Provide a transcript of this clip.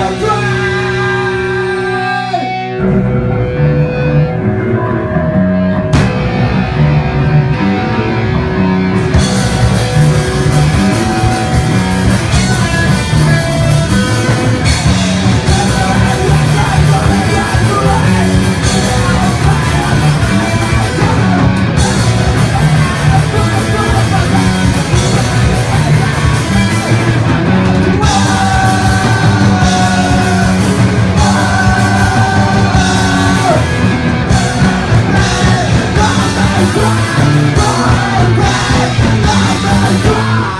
I run. Cry, cry, cry, cry, cry, cry.